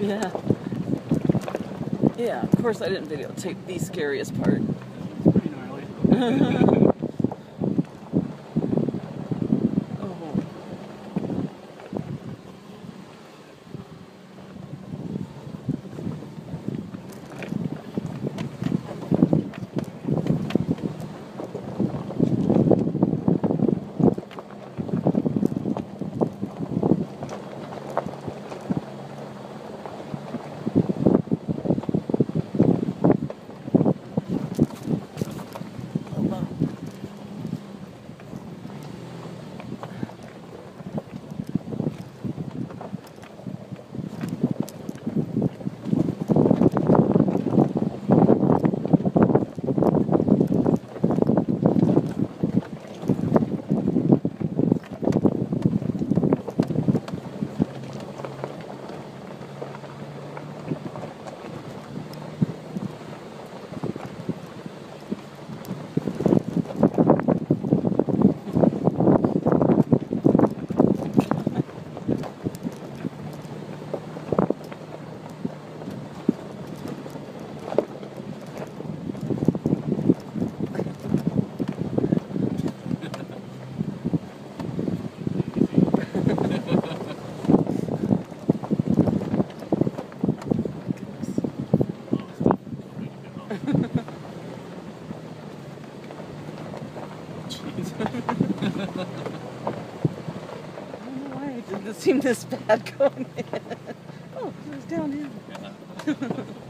Yeah. Yeah, of course I didn't videotape the scariest part. It's pretty gnarly. Oh. Oh, wow. Jeez. I don't know why it didn't seem this bad going in. Oh, it was down here.